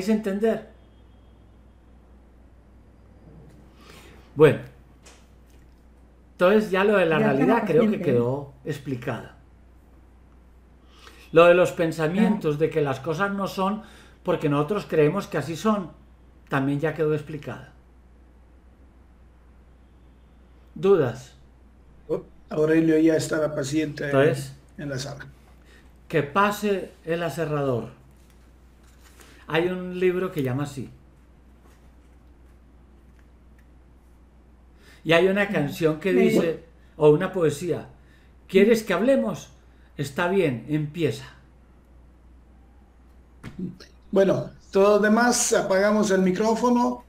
¿Podéis entender? Bueno, entonces ya lo de la Ya realidad creo que quedó explicada. Lo de los pensamientos de que las cosas no son porque nosotros creemos que así son, también ya quedó explicada. ¿Dudas? Aurelio ya estaba paciente en- Entonces, en la sala. que pase el aserrador. Hay un libro que llama así. Y hay una canción que dice, o una poesía, ¿quieres que hablemos? Está bien, empieza. Bueno, todos los demás apagamos el micrófono.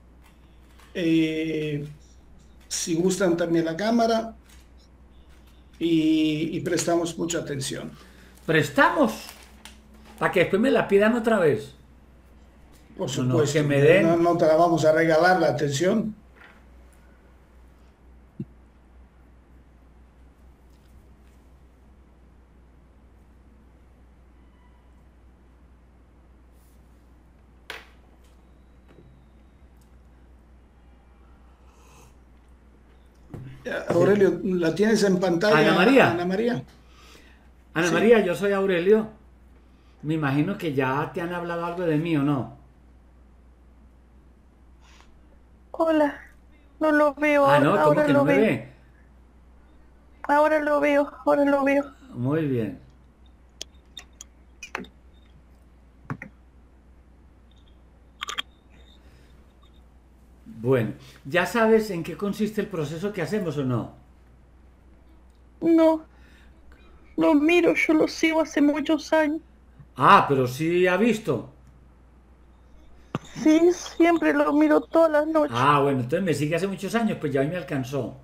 eh, si gustan también la cámara. Y, y prestamos mucha atención. Prestamos. Para que después me la pidan otra vez. Por no, supuesto. que me den. No, no te la vamos a regalar la atención. Aurelio, ¿la tienes en pantalla? Ana María. Ana María. Ana Sí. María, yo soy Aurelio. Me imagino que ya te han hablado algo de mí o no. Hola, no lo veo. Ah, no, ahora ¿cómo que lo no me veo. ve? Ahora lo veo, ahora lo veo. Muy bien. Bueno, ¿ya sabes en qué consiste el proceso que hacemos o no? No, lo miro, yo lo sigo hace muchos años. Ah, pero sí ha visto. Sí, siempre lo miro todas las noches. Ah, bueno, entonces me sigue hace muchos años, pues ya hoy me alcanzó.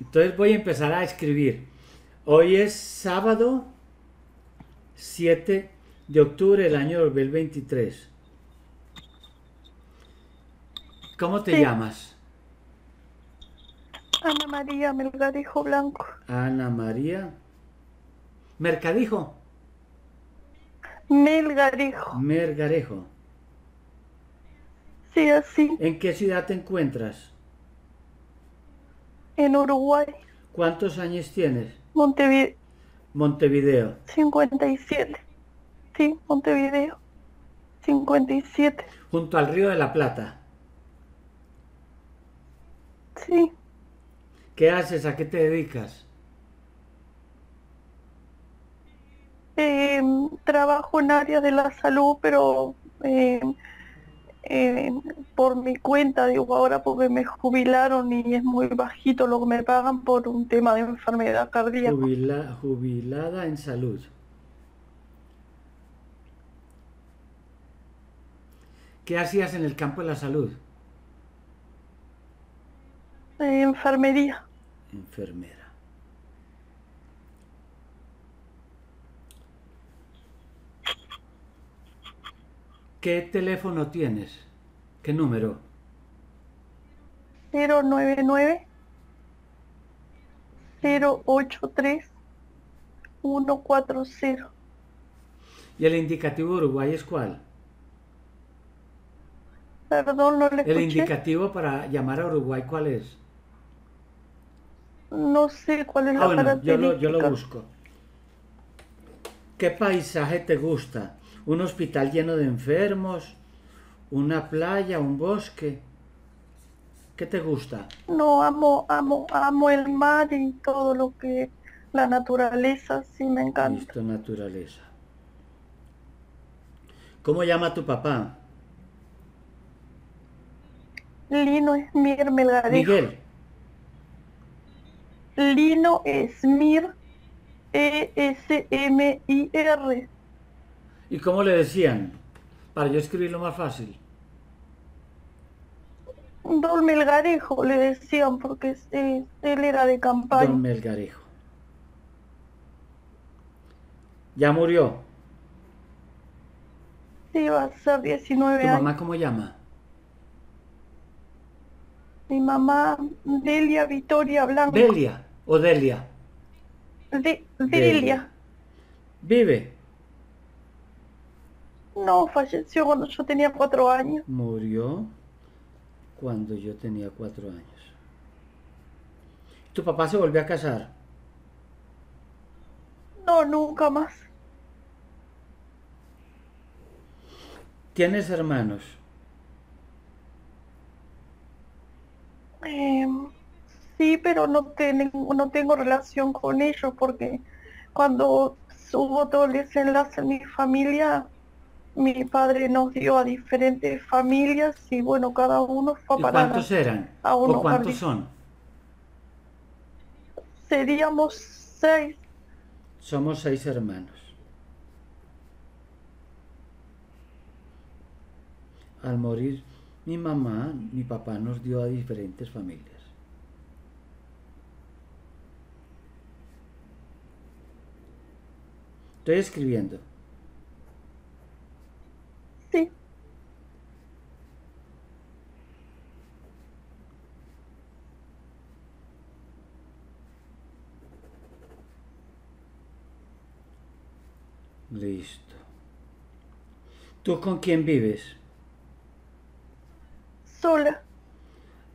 Entonces voy a empezar a escribir. Hoy es sábado 7 de octubre del año 2023. ¿Cómo te Sí. llamas? Ana María Melgarejo Blanco. Ana María. Mercadijo. Melgarejo. Mergarejo. Sí, así, ¿En qué ciudad te encuentras? en Uruguay, ¿Cuántos años tienes? Montevideo, Montevideo. 57. Sí, Montevideo, 57. Junto al río de la Plata. Sí, ¿Qué haces? ¿A qué te dedicas? Eh, trabajo en áreas de la salud, pero eh, eh, por mi cuenta, digo ahora porque me jubilaron y es muy bajito lo que me pagan por un tema de enfermedad cardíaca. Jubila- jubilada en salud. ¿Qué hacías en el campo de la salud? Eh, enfermería, Enfermera. ¿Qué teléfono tienes? ¿Qué número? 099 083 140. ¿Y el indicativo de Uruguay es cuál? Perdón, no le El escuché. indicativo para llamar a Uruguay, ¿cuál es? No sé cuál es la Ah, bueno, yo lo, yo lo busco. ¿Qué paisaje te gusta? ¿Un hospital lleno de enfermos? ¿Una playa? ¿Un bosque? ¿Qué te gusta? No, amo, amo, amo el mar y todo lo que la naturaleza sí me encanta. Listo, naturaleza. ¿Cómo llama tu papá? Lino Esmir Melgarejo. Miguel. Lino Esmir E-S-M-I-R. ¿Y cómo le decían? Para yo escribirlo más fácil. Don Melgarejo le decían porque él era de campaña. Don Melgarejo. Ya murió. Sí, va a ser 19 ¿Tu años. mamá cómo llama? Mi mamá, Delia Vitoria Blanco. Delia o Delia. De- Delia. Delia. Vive. No, falleció cuando yo tenía cuatro años. Murió cuando yo tenía cuatro años. ¿Tu papá se volvió a casar? No, nunca más. ¿Tienes hermanos? Em, sí, pero no, ten- no tengo relación con ellos porque cuando hubo todo el desenlace en mi familia, mi padre nos dio a diferentes familias y bueno, cada uno fue ¿Y para cuántos eran? a ¿O cuántos son? Seríamos seis. Somos seis hermanos. Al morir mi mamá, mi papá nos dio a diferentes familias. Estoy escribiendo. Sí, Listo. ¿Tú con quién vives? sola.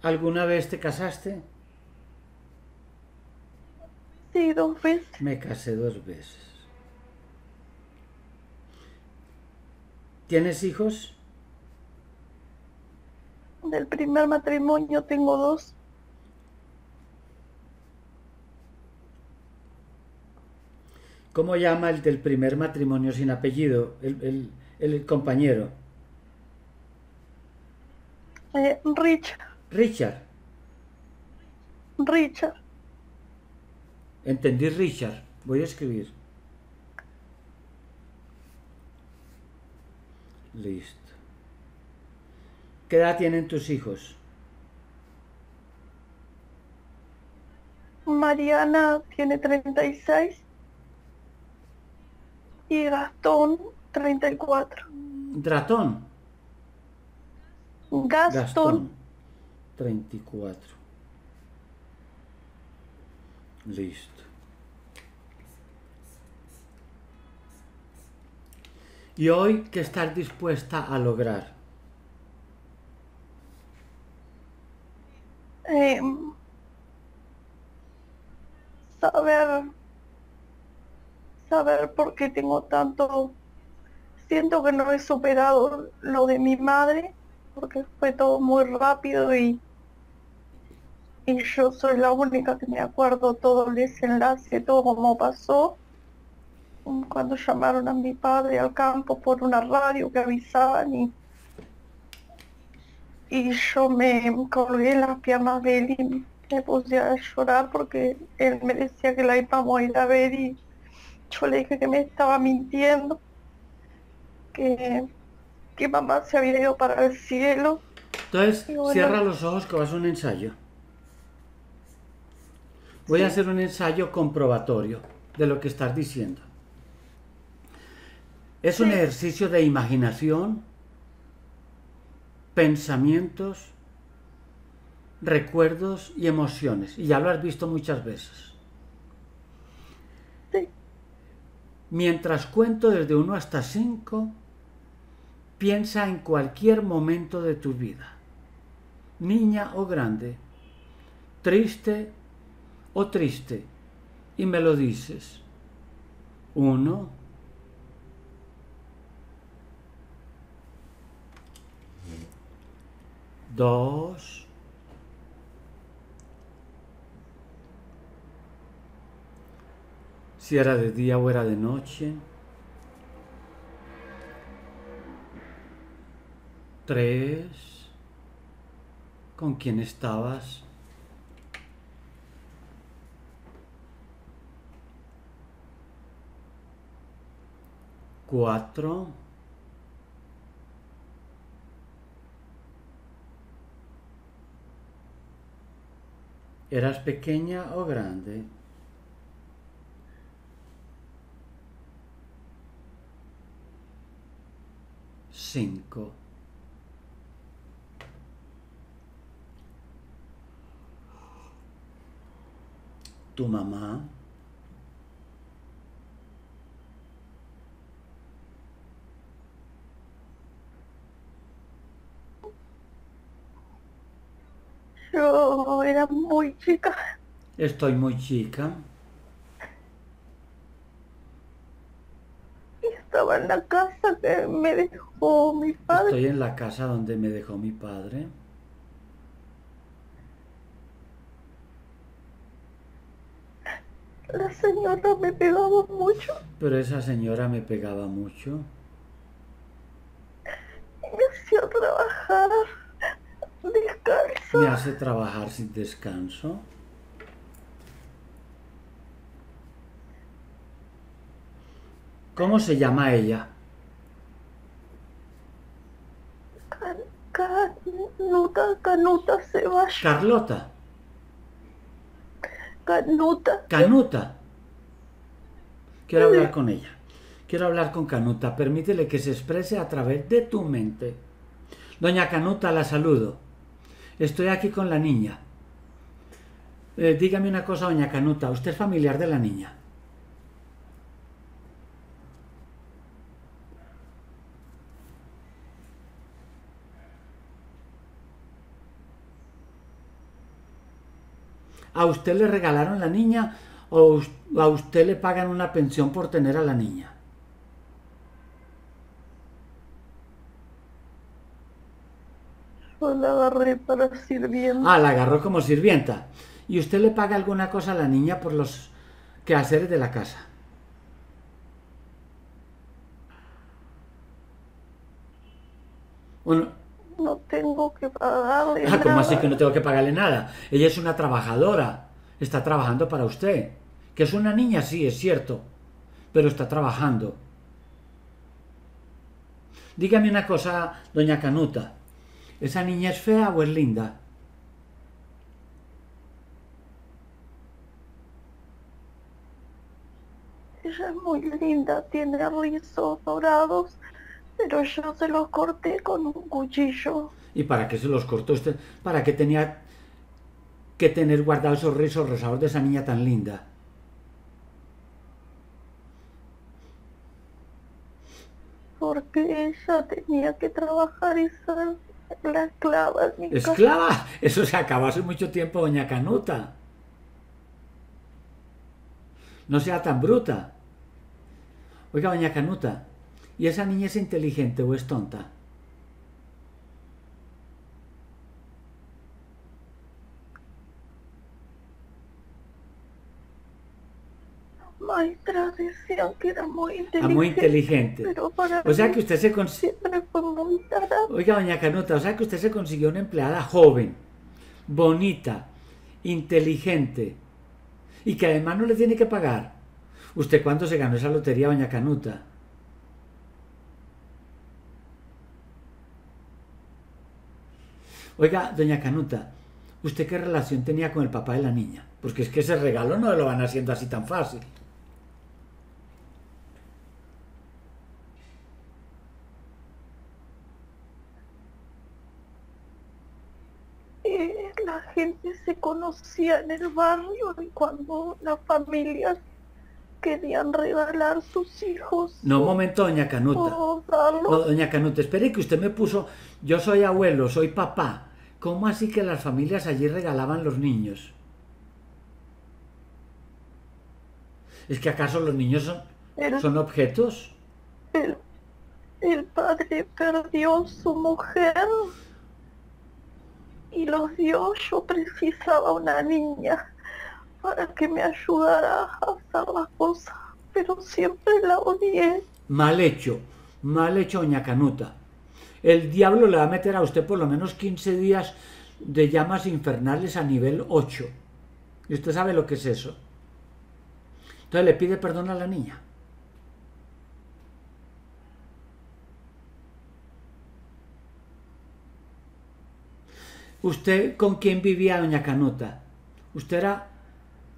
¿Alguna vez te casaste? Sí, dos veces. Me casé dos veces. ¿Tienes hijos? Del primer matrimonio tengo dos. ¿Cómo llama el del primer matrimonio sin apellido? El, el- el compañero. Eh, Richard, Richard. Richard. Entendí Richard. Voy a escribir. Listo. ¿Qué edad tienen tus hijos? Mariana tiene 36 y Gastón 34. Ratón. Gastón, Gastón. 34. Listo. ¿Y hoy qué estás dispuesta a lograr? eh, saber saber por qué tengo tanto siento que no he superado lo de mi madre porque fue todo muy rápido y y yo soy la única que me acuerdo todo el desenlace todo como pasó. Cuando llamaron a mi padre al campo por una radio que avisaban y y yo me colgué las piernas de él y me puse a llorar porque él me decía que la íbamos a ir a ver y yo le dije que me estaba mintiendo, que, que mamá se había ido para el cielo. Entonces, bueno. cierra los ojos que vas a un ensayo. Voy a hacer un ensayo comprobatorio de lo que estás diciendo. Es un ejercicio de imaginación, pensamientos, recuerdos y emociones. Y ya lo has visto muchas veces. Sí, Mientras cuento desde 1 hasta 5, piensa en cualquier momento de tu vida, niña o grande, triste o triste, y me lo dices. Uno, dos, si era de día o era de noche. Tres. ¿Con quién estabas? Cuatro. ¿Eras pequeña o grande? Cinco. tu mamá, Yo era muy chica. Estoy muy chica. Estaba en la casa que me dejó mi padre. Estoy en la casa donde me dejó mi padre. La señora me pegaba mucho. Pero esa señora me pegaba mucho. Me hacía trabajar descalzo. Me hace trabajar sin descanso. ¿Cómo se llama ella? Can- Canuta, Canuta Ceballos. Carlota. Canuta. Canuta. Quiero hablar con ella. Quiero hablar con Canuta. Permítele que se exprese a través de tu mente. Doña Canuta, la saludo. Estoy aquí con la niña. Eh, dígame una cosa, doña Canuta. ¿Usted es familiar de la niña? ¿A usted le regalaron la niña o a usted le pagan una pensión por tener a la niña? Yo la agarré para sirviendo. Ah, la agarró como sirvienta. ¿Y usted le paga alguna cosa a la niña por los quehaceres de la casa? Bueno, No tengo que pagarle ah, ¿cómo así que no tengo que pagarle nada? Ella es una trabajadora. Está trabajando para usted. Que es una niña, sí, es cierto. Pero está trabajando. Dígame una cosa, doña Canuta. ¿Esa niña es fea o es linda? Ella es muy linda, tiene rizos dorados, pero yo se los corté con un cuchillo. ¿Y para qué se los cortó usted? ¿Para qué tenía que tener guardados esos rizos rosados de esa niña tan linda? Porque ella tenía que trabajar y ser la esclava casa. ¡Esclava! Eso se acabó hace mucho tiempo, doña Canuta. No sea tan bruta. Oiga, doña Canuta, ¿y esa niña es inteligente o es tonta? Maestras decían que era muy Ah, inteligente. muy inteligente. Pero para O sea que usted se cons- siempre fue muy tarada. Oiga, doña Canuta, o sea que usted se consiguió una empleada joven, bonita, inteligente y que además no le tiene que pagar. ¿Usted cuánto se ganó esa lotería, doña Canuta? Oiga, doña Canuta, ¿usted qué relación tenía con el papá de la niña? Porque es que ese regalo no lo van haciendo así tan fácil. Eh, la gente se conocía en el barrio y cuando las familias querían regalar sus hijos No, un momento, doña Canuta. No, doña Canuta, espere que usted me puso, yo soy abuelo, soy papá. ¿Cómo así que las familias allí regalaban los niños? ¿Es que acaso los niños son, el, son objetos? el, el padre perdió su mujer y los dio, yo precisaba una niña para que me ayudara a hacer las cosas, pero siempre la odié. Mal hecho, mal hecho, doña Canuta. El diablo le va a meter a usted por lo menos 15 días de llamas infernales a nivel 8. ¿Y usted sabe lo que es eso? Entonces le pide perdón a la niña. ¿Usted con quién vivía, doña Canuta? ¿Usted era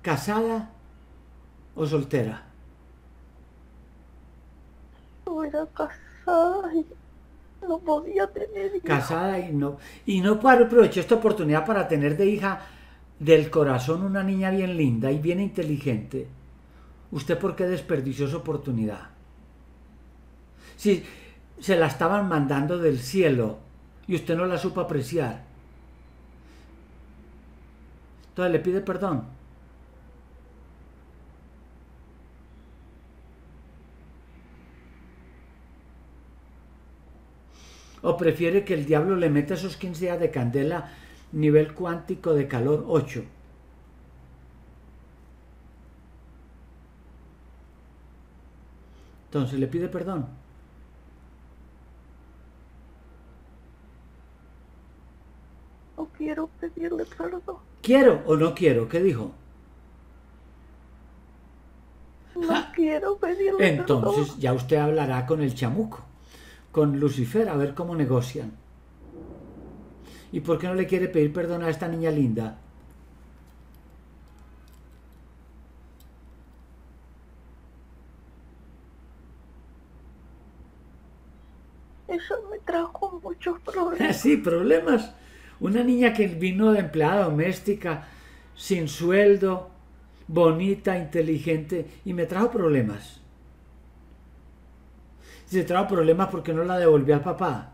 casada o soltera? Era casada y no podía tener hijos. casada y no y no aprovechó esta oportunidad para tener de hija del corazón una niña bien linda y bien inteligente. ¿Usted por qué desperdició esa oportunidad? Si se la estaban mandando del cielo y usted no la supo apreciar. Entonces le pide perdón. ¿O prefiere que el diablo le meta esos 15 días de candela nivel cuántico de calor 8? Entonces le pide perdón. No quiero pedirle perdón. ¿Quiero o no quiero? ¿Qué dijo? No quiero pedirle Entonces perdón. ya usted hablará con el chamuco, con Lucifer, a ver cómo negocian. ¿Y por qué no le quiere pedir perdón a esta niña linda? Eso me trajo muchos problemas. Sí, problemas. Una niña que vino de empleada doméstica, sin sueldo, bonita, inteligente, y me trajo problemas. Se trajo problemas porque no la devolví al papá.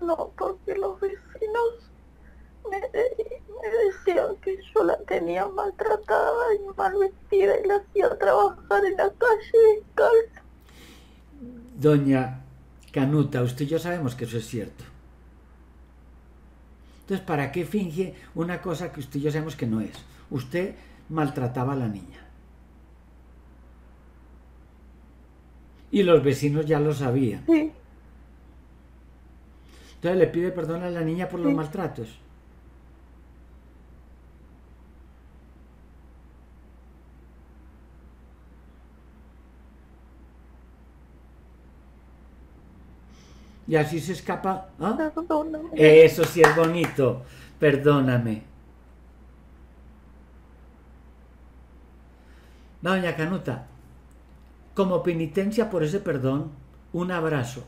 No, porque los vecinos me, me decían que yo la tenía maltratada y mal vestida y la hacía trabajar en la calle descalza. Doña Canuta, usted y yo sabemos que eso es cierto. Entonces, ¿para qué finge una cosa que usted y yo sabemos que no es? Usted maltrataba a la niña. Y los vecinos ya lo sabían. Sí, Entonces le pide perdón a la niña por los Sí. maltratos. Y así se escapa. ¿ah? perdóname. Eso sí es bonito. Perdóname. Doña Canuta, como penitencia por ese perdón, un abrazo.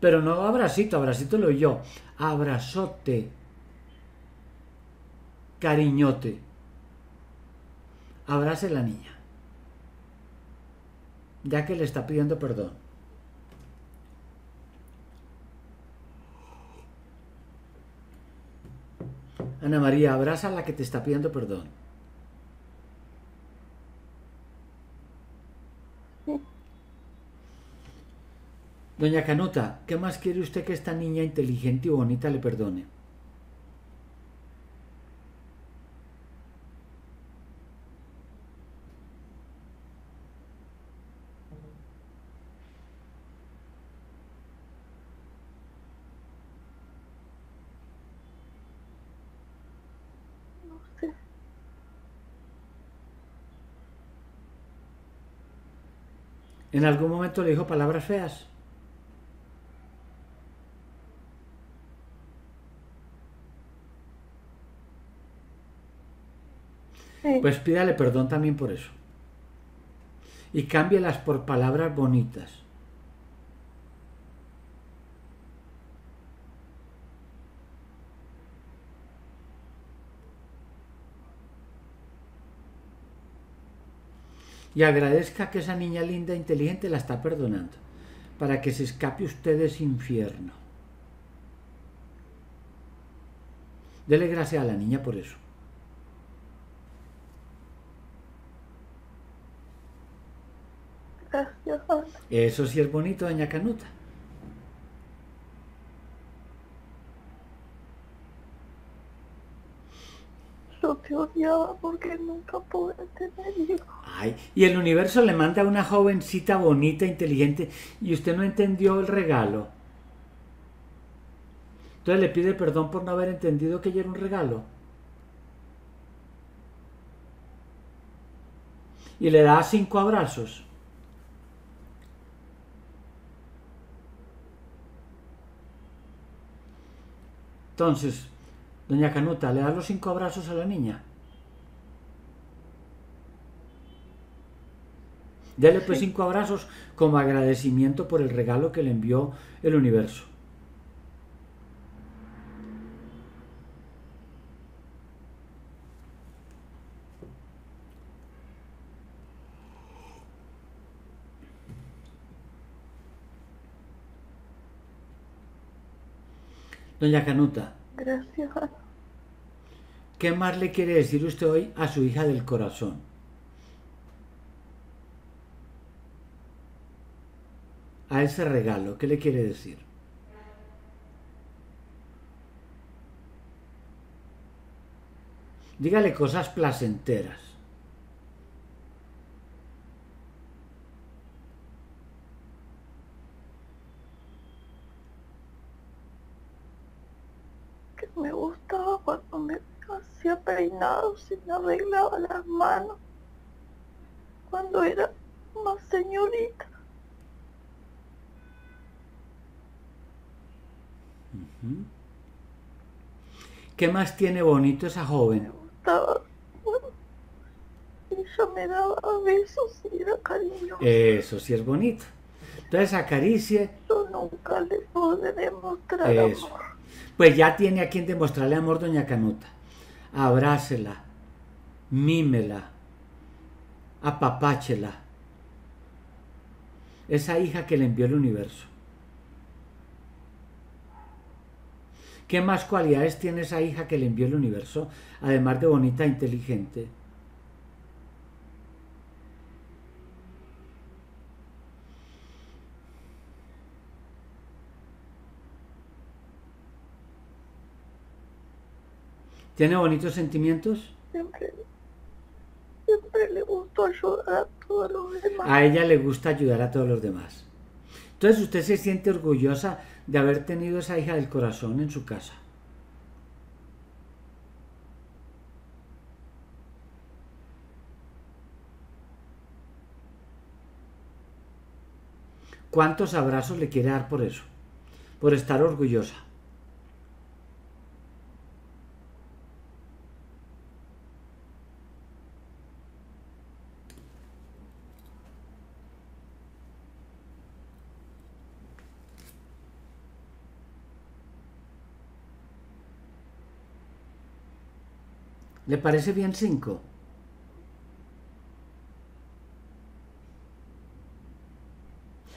Pero no abracito, abracito lo yo. Abrazote. Cariñote. Abrace la niña. Ya que le está pidiendo perdón. Ana María, abraza a la que te está pidiendo perdón. Doña Canuta, ¿qué más quiere usted que esta niña inteligente y bonita le perdone? ¿En algún momento le dijo palabras feas? Pues pídale perdón también por eso. Y cámbielas por palabras bonitas. Y agradezca que esa niña linda e inteligente la está perdonando, para que se escape usted de ese infierno. Dele gracias a la niña por eso. gracias, Ana. Eso sí es bonito, doña Canuta. Yo te odiaba porque nunca pude tener hijos. Ay, y el universo le manda a una jovencita bonita, inteligente, y usted no entendió el regalo. Entonces le pide perdón por no haber entendido que ella era un regalo. Y le da cinco abrazos. Entonces, doña Canuta, ¿le da los cinco abrazos a la niña? Dele pues cinco abrazos como agradecimiento por el regalo que le envió el universo. Doña Canuta, Gracias. ¿qué más le quiere decir usted hoy a su hija del corazón? A ese regalo, ¿qué le quiere decir? Dígale cosas placenteras. Me gustaba cuando me hacía peinados y me arreglaba las manos. Cuando era más señorita. ¿Qué más tiene bonito esa Me joven? gustaba. Bueno, ella me daba besos y era cariñosa. Eso sí es bonito. Entonces acaricie, Yo nunca le pude demostrar Eso. amor. Pues ya tiene a quien demostrarle amor, doña Canuta. Abrácela, mímela, apapáchela. Esa hija que le envió el universo. ¿Qué más cualidades tiene esa hija que le envió el universo, además de bonita e inteligente? ¿Tiene bonitos sentimientos? Siempre, siempre le gustó ayudar a todos los demás. A ella le gusta ayudar a todos los demás. Entonces usted se siente orgullosa de haber tenido esa hija del corazón en su casa. ¿Cuántos abrazos le quiere dar por eso? Por estar orgullosa. ¿Le parece bien cinco?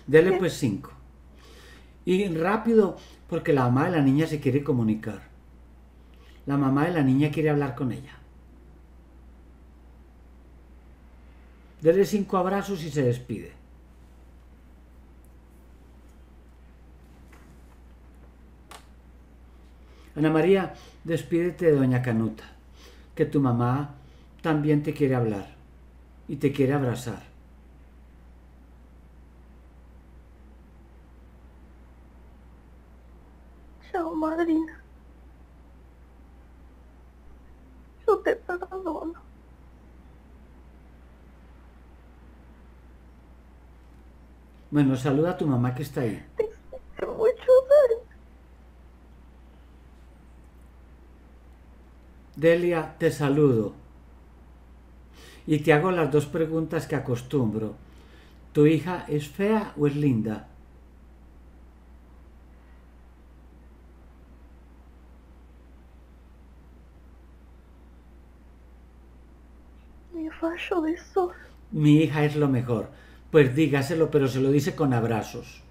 Dele pues cinco. Y rápido, porque la mamá de la niña se quiere comunicar. La mamá de la niña quiere hablar con ella. Dele cinco abrazos y se despide. Ana María, despídete de Doña Canuta, que tu mamá también te quiere hablar y te quiere abrazar. Chao, madrina. Yo te perdono. Bueno, saluda a tu mamá que está ahí. Te hice mucho daño. Delia, te saludo. Y te hago las dos preguntas que acostumbro. ¿Tu hija es fea o es linda? Mi fallo de sol. Mi hija es lo mejor. Pues dígaselo, pero se lo dice con abrazos.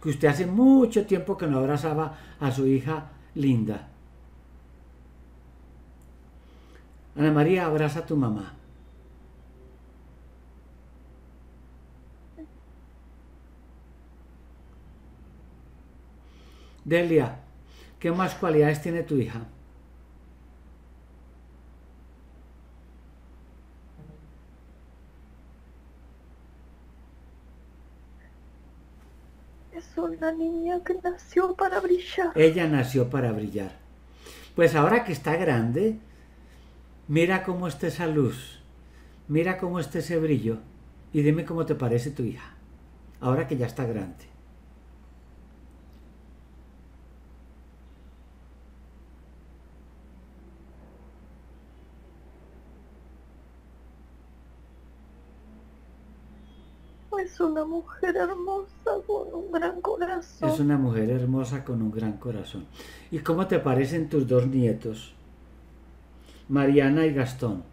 Que usted hace mucho tiempo que no abrazaba a su hija linda. Ana María, abraza a tu mamá. Delia, ¿qué más cualidades tiene tu hija? Es una niña que nació para brillar. Ella nació para brillar. Pues ahora que está grande, mira cómo está esa luz, mira cómo está ese brillo y dime cómo te parece tu hija, ahora que ya está grande. Es una mujer hermosa con un gran corazón. Es una mujer hermosa con un gran corazón. ¿Y cómo te parecen tus dos nietos? Mariana y Gastón.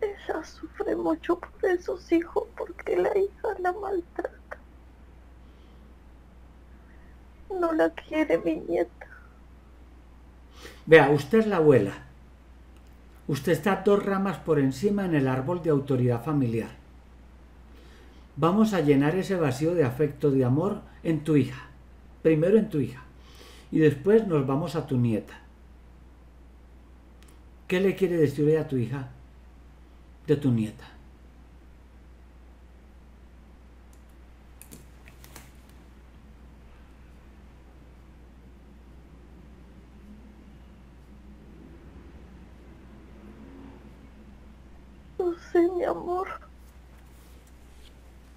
Ella sufre mucho por esos hijos. Quiere mi nieta. Vea, usted es la abuela. Usted está dos ramas por encima en el árbol de autoridad familiar. Vamos a llenar ese vacío de afecto, de amor en tu hija. Primero en tu hija. Y después nos vamos a tu nieta. ¿Qué le quiere decir a tu hija de tu nieta? No sé, mi amor.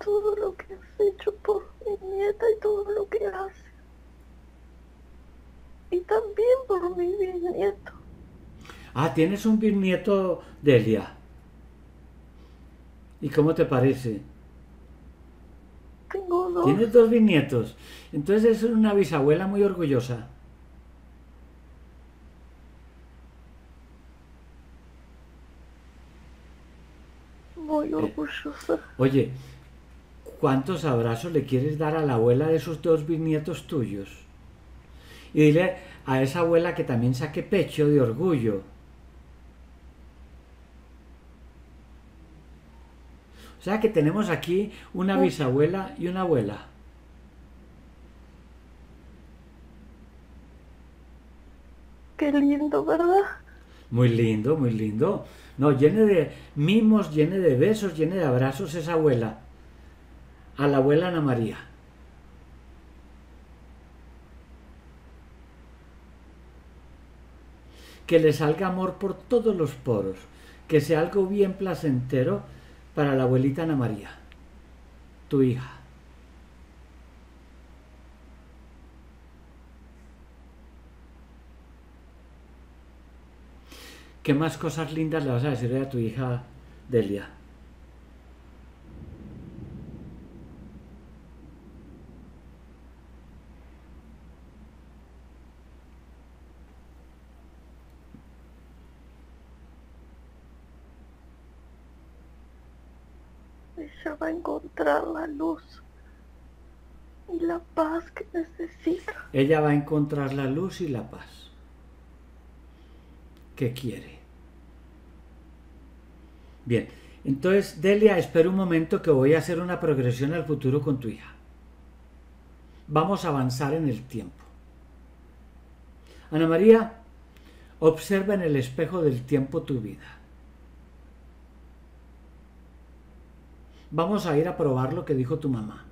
Todo lo que has hecho por mi nieta y todo lo que hace. Y también por mi bisnieto. Ah, tienes un bisnieto Delia. ¿Y cómo te parece? Tengo dos. Tienes dos bisnietos. Entonces es una bisabuela muy orgullosa. Muy orgullosa. Oye, ¿cuántos abrazos le quieres dar a la abuela de esos dos bisnietos tuyos? Y dile a esa abuela que también saque pecho de orgullo. O sea que tenemos aquí una bisabuela y una abuela. Qué lindo, ¿verdad? Muy lindo, muy lindo. No, llene de mimos, llene de besos, llene de abrazos esa abuela. A la abuela Ana María. Que le salga amor por todos los poros. Que sea algo bien placentero para la abuelita Ana María, tu hija. ¿Qué más cosas lindas le vas a decir a tu hija Delia? Ella va a encontrar la luz y la paz que necesita. Ella va a encontrar la luz y la paz que quiere. Bien, entonces Delia, espera un momento que voy a hacer una progresión al futuro con tu hija. Vamos a avanzar en el tiempo. Ana María, observa en el espejo del tiempo tu vida. Vamos a ir a probar lo que dijo tu mamá.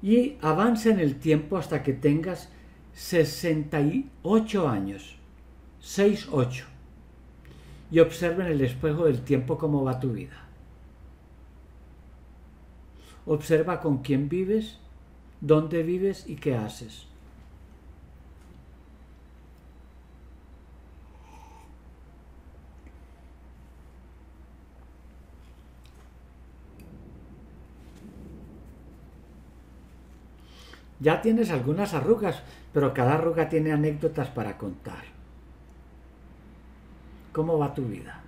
Y avanza en el tiempo hasta que tengas 68 años. 6-8. Y observa en el espejo del tiempo cómo va tu vida. Observa con quién vives, dónde vives y qué haces. Ya tienes algunas arrugas, pero cada arruga tiene anécdotas para contar. ¿Cómo va tu vida?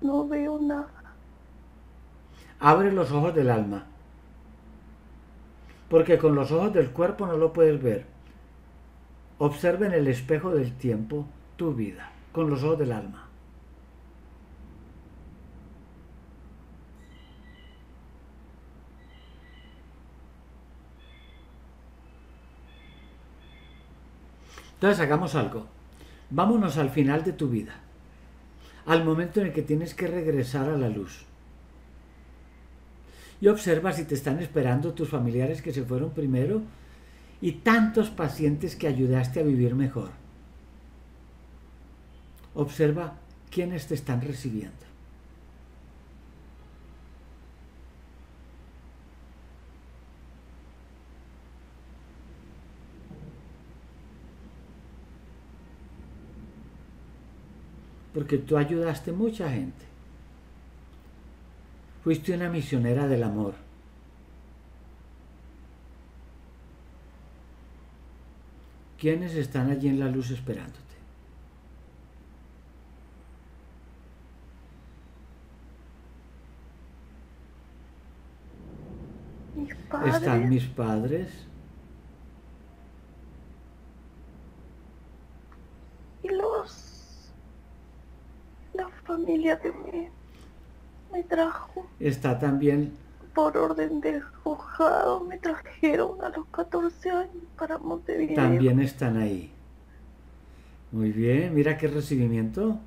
No veo nada. Abre los ojos del alma. Porque con los ojos del cuerpo no lo puedes ver. Observa en el espejo del tiempo tu vida, con los ojos del alma. Entonces hagamos algo. Vámonos al final de tu vida. Al momento en el que tienes que regresar a la luz. Y observa si te están esperando tus familiares que se fueron primero y tantos pacientes que ayudaste a vivir mejor. Observa quiénes te están recibiendo. Porque tú ayudaste mucha gente. Fuiste una misionera del amor. ¿Quiénes están allí en la luz esperándote? Mis padres. ¿Están mis padres? Y los... La familia que me, me trajo Está también por orden de juzgado, me trajeron a los 14 años para Montevideo. también están ahí. Muy bien, mira qué recibimiento.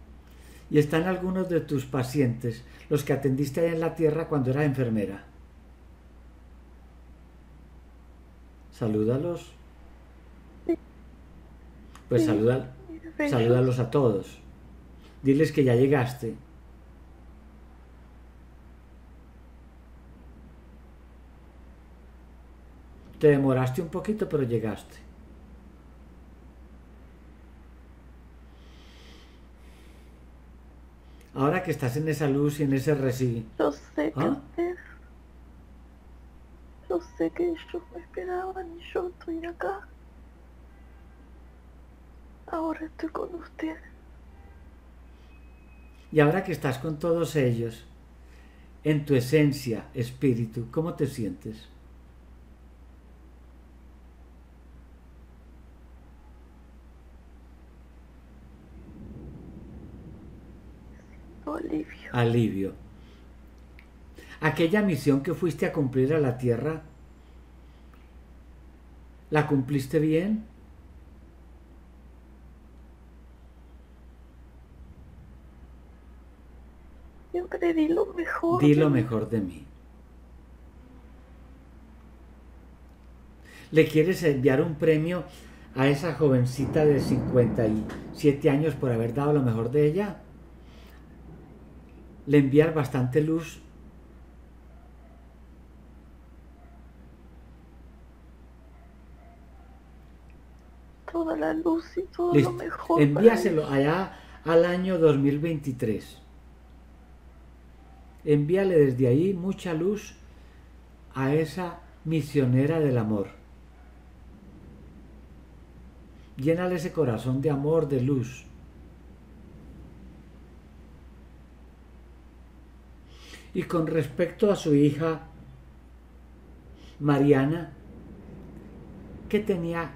Y están algunos de tus pacientes, los que atendiste ahí en la tierra cuando eras enfermera. Salúdalos. Pues Sí. saluda, salúdalos a todos. Diles que ya llegaste. Te demoraste un poquito, pero llegaste. Ahora que estás en esa luz y en ese recibimiento, Yo sé que ¿Ah? ustedes... Yo sé que ellos me esperaban y yo estoy acá. Ahora estoy con ustedes. Y ahora que estás con todos ellos, en tu esencia, espíritu, ¿cómo te sientes? Alivio. alivio. Aquella misión que fuiste a cumplir a la tierra, ¿la cumpliste bien? Siempre di lo mejor. Di de lo mí. mejor de mí. ¿Le quieres enviar un premio a esa jovencita de 57 años por haber dado lo mejor de ella? Le enviar bastante luz Toda la luz y todo lo mejor. Envíaselo allá al año 2023. Envíale desde ahí mucha luz a esa misionera del amor. Llénale ese corazón de amor, de luz. Y con respecto a su hija Mariana, ¿qué tenía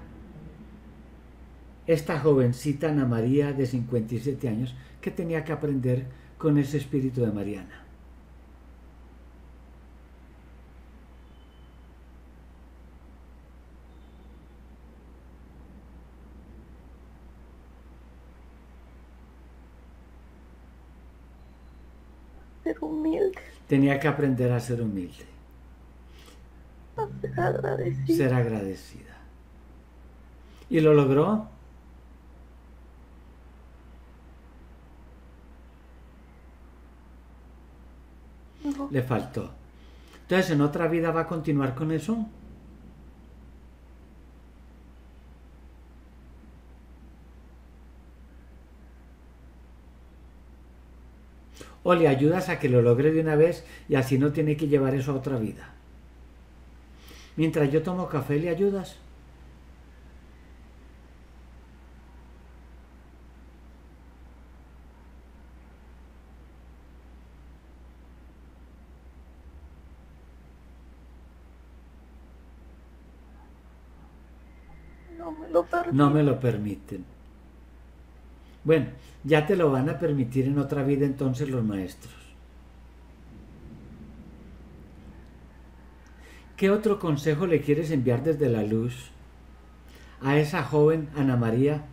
esta jovencita Ana María de 57 años, ¿qué tenía que aprender con ese espíritu de Mariana? ser humilde, Tenía que aprender a ser humilde, a ser agradecido. ser agradecida. ¿Y lo logró? No, Le faltó. Entonces, ¿en otra vida va a continuar con eso? O le ayudas a que lo logre de una vez y así no tiene que llevar eso a otra vida. Mientras yo tomo café, ¿le ayudas? no me lo permito. No me lo permiten. Bueno, ya te lo van a permitir en otra vida entonces los maestros. ¿Qué otro consejo le quieres enviar desde la luz a esa joven Ana María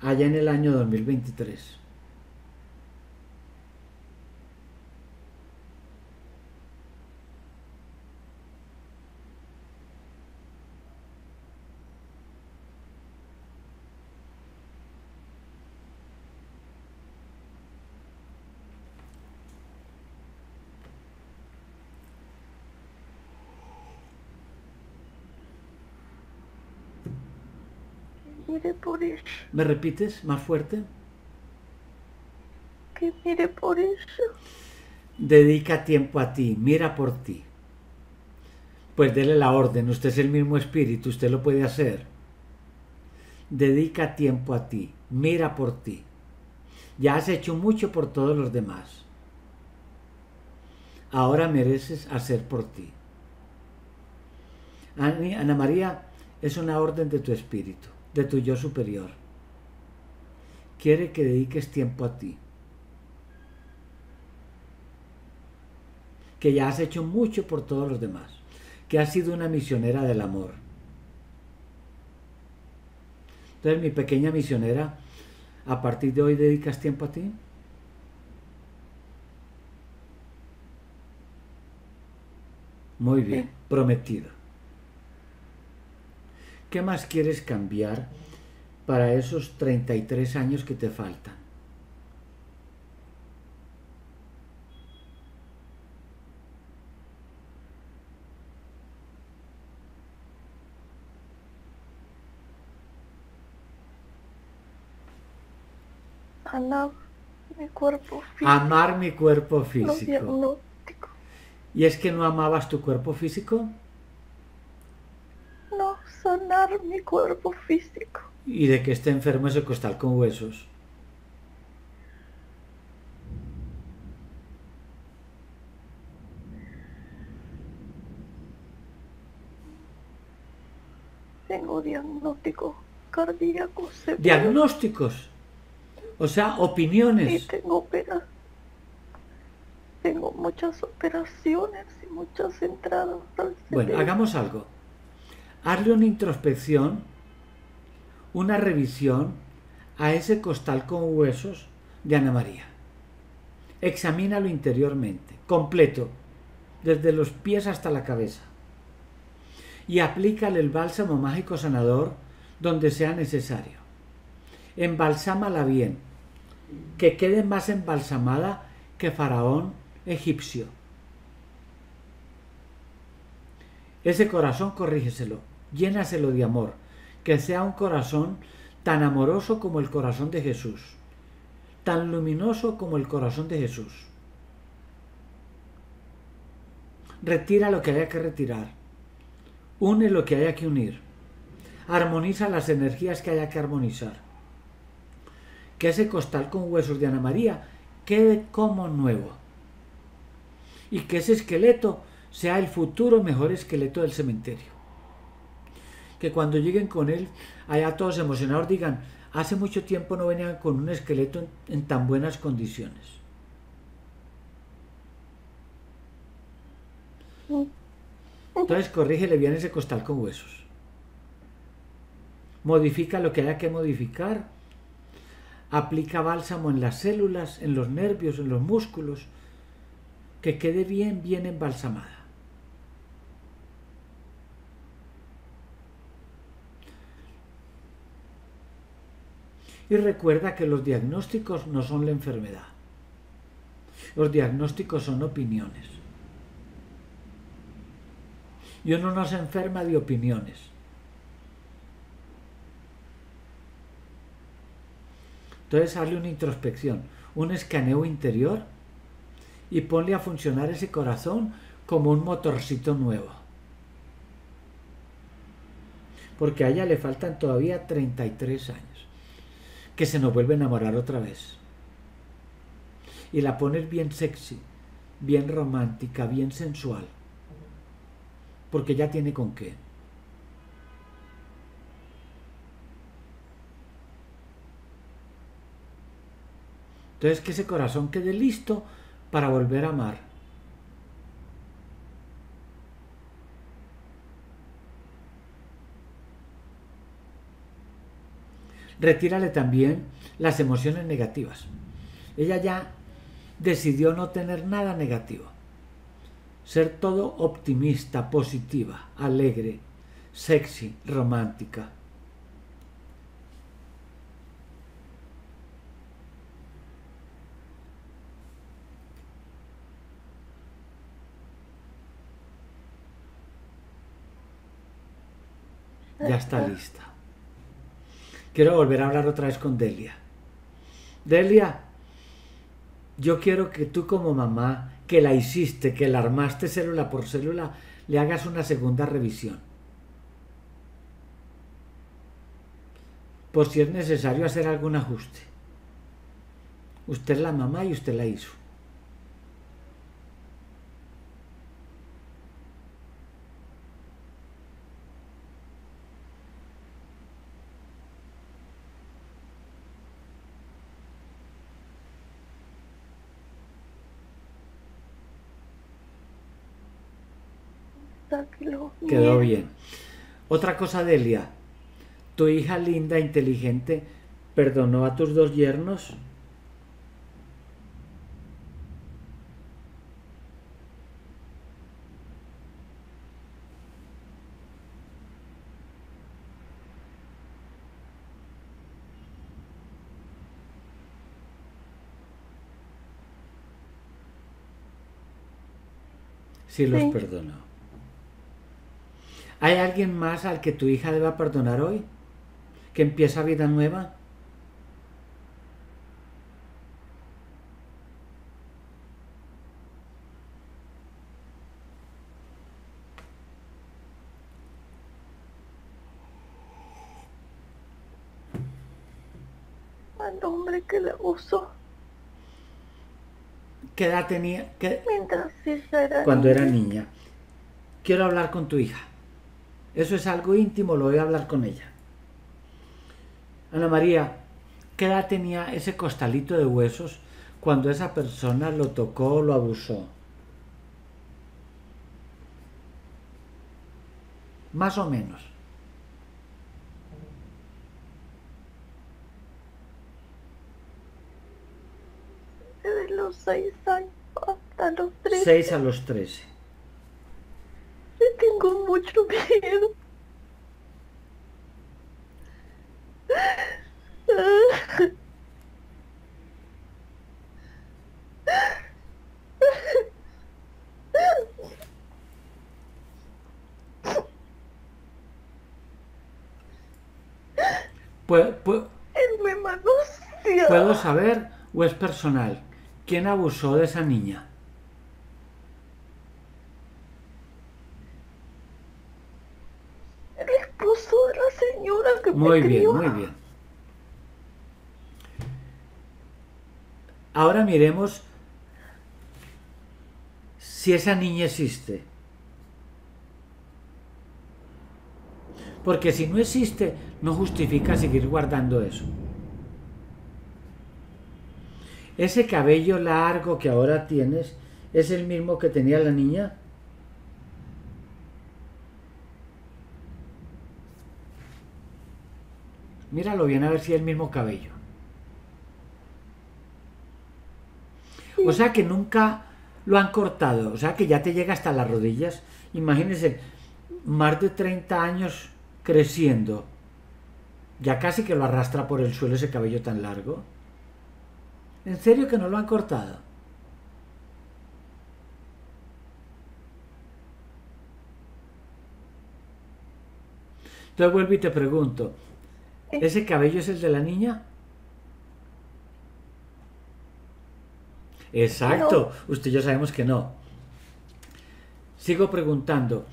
allá en el año 2023? Mire por ella, ¿Me repites más fuerte? que mire por ella. Dedica tiempo a ti, mira por ti. Pues dele la orden, usted es el mismo espíritu, usted lo puede hacer. dedica tiempo a ti, mira por ti. Ya has hecho mucho por todos los demás. Ahora mereces hacer por ti. Ana María es una orden de tu espíritu, de tu yo superior. Quiere que dediques tiempo a ti. Que ya has hecho mucho por todos los demás. Que has sido una misionera del amor. Entonces, mi pequeña misionera, a partir de hoy dedicas tiempo a ti. Muy bien, prometido. ¿Qué más quieres cambiar para esos 33 años que te faltan? Amar mi cuerpo físico. Amar mi cuerpo físico. ¿Y es que no amabas tu cuerpo físico? Sanar mi cuerpo físico. ¿Y de que esté enfermo ese costal con huesos? Tengo diagnósticos cardíacos. ¿Diagnósticos? O sea, opiniones. Sí, tengo Tengo muchas operaciones y muchas entradas al Bueno, hagamos algo. Hazle una introspección, una revisión a ese costal con huesos de Ana María. Examínalo interiormente, completo, desde los pies hasta la cabeza. Y aplícale el bálsamo mágico sanador donde sea necesario. Embalsámala bien, que quede más embalsamada que Faraón egipcio. Ese corazón corrígeselo, llénaselo de amor, que sea un corazón tan amoroso como el corazón de Jesús, tan luminoso como el corazón de Jesús. Retira lo que haya que retirar, une lo que haya que unir, armoniza las energías que haya que armonizar que ese costal con huesos de Ana María quede como nuevo. Y que ese esqueleto sea el futuro mejor esqueleto del cementerio. Que cuando lleguen con él, allá todos emocionados digan, hace mucho tiempo no venían con un esqueleto en, tan buenas condiciones. Entonces corrígele bien ese costal con huesos. Modifica lo que haya que modificar aplica bálsamo en las células, en los nervios, en los músculos, que quede bien, bien embalsamada. Y recuerda que los diagnósticos no son la enfermedad. Los diagnósticos son opiniones. Y uno no se enferma de opiniones. Entonces hazle una introspección, un escaneo interior y ponle a funcionar ese corazón como un motorcito nuevo. Porque a ella le faltan todavía 33 años. Que se nos vuelve a enamorar otra vez. Y la pones bien sexy, bien romántica, bien sensual. Porque ya tiene con qué. Entonces que ese corazón quede listo para volver a amar. Retírale también las emociones negativas. Ella ya decidió no tener nada negativo. Ser todo optimista, positiva, alegre, sexy, romántica. Ya está lista. Quiero volver a hablar otra vez con Delia. Delia, yo quiero que tú como mamá, que la hiciste, que la armaste célula por célula, le hagas una segunda revisión. por si es necesario hacer algún ajuste. Usted es la mamá y usted la hizo. Quedó bien. Otra cosa, Delia. ¿Tu hija linda, inteligente, perdonó a tus dos yernos? Sí los perdonó. ¿Hay alguien más al que tu hija deba perdonar hoy? ¿Que empieza vida nueva? Al hombre que la usó. ¿Qué edad tenía? Mientras ella era Cuando era niña. Quiero hablar con tu hija. Eso es algo íntimo, lo voy a hablar con ella. Ana María, ¿qué edad tenía ese costalito de huesos cuando esa persona lo tocó o lo abusó? Más o menos. De los 6 años hasta los 13. 6 a los 13 mucho miedo. ¿Puedo, Él me ¿Puedo saber o es personal? ¿Quién abusó de esa niña? Muy bien, muy bien. Ahora miremos si esa niña existe. Porque si no existe, no justifica seguir guardando eso. Ese cabello largo que ahora tienes es el mismo que tenía la niña. Míralo bien a ver si es el mismo cabello. O sea que nunca lo han cortado, o sea que ya te llega hasta las rodillas. Imagínense, más de 30 años creciendo, ya casi que lo arrastra por el suelo ese cabello tan largo. ¿En serio que no lo han cortado? Entonces vuelvo y te pregunto, ¿Ese cabello es el de la niña? Exacto, usted y yo sabemos que no. Sigo preguntando,